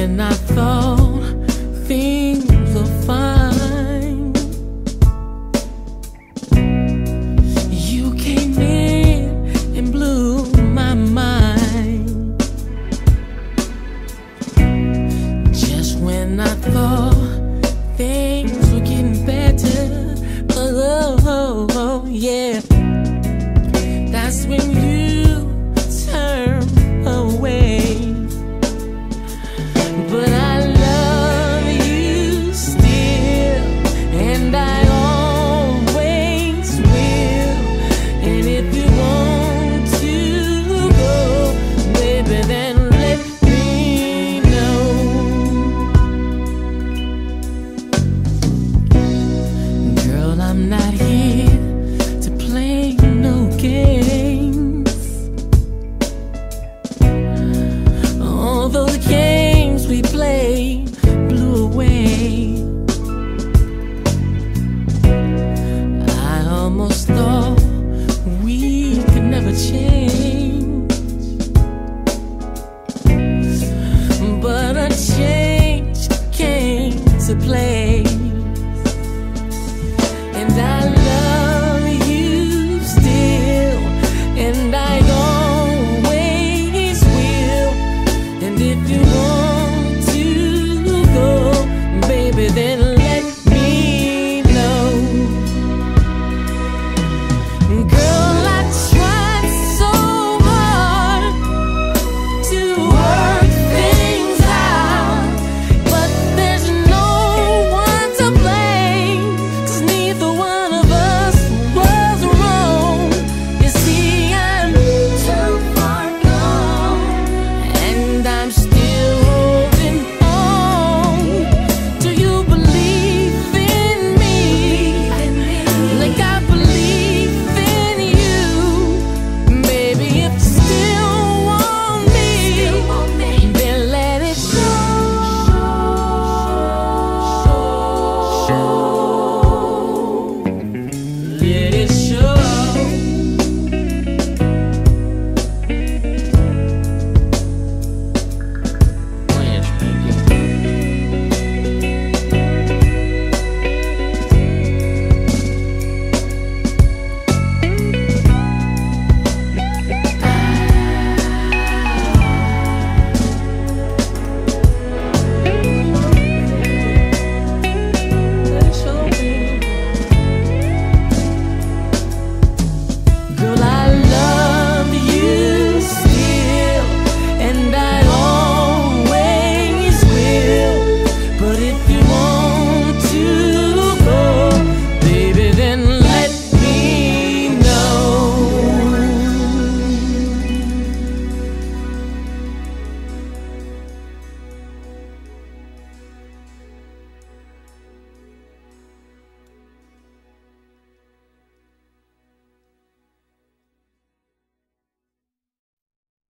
when I thought things were fine. You came in and blew my mind. Just when I thought things were getting better, oh, oh, oh, oh yeah, that's when.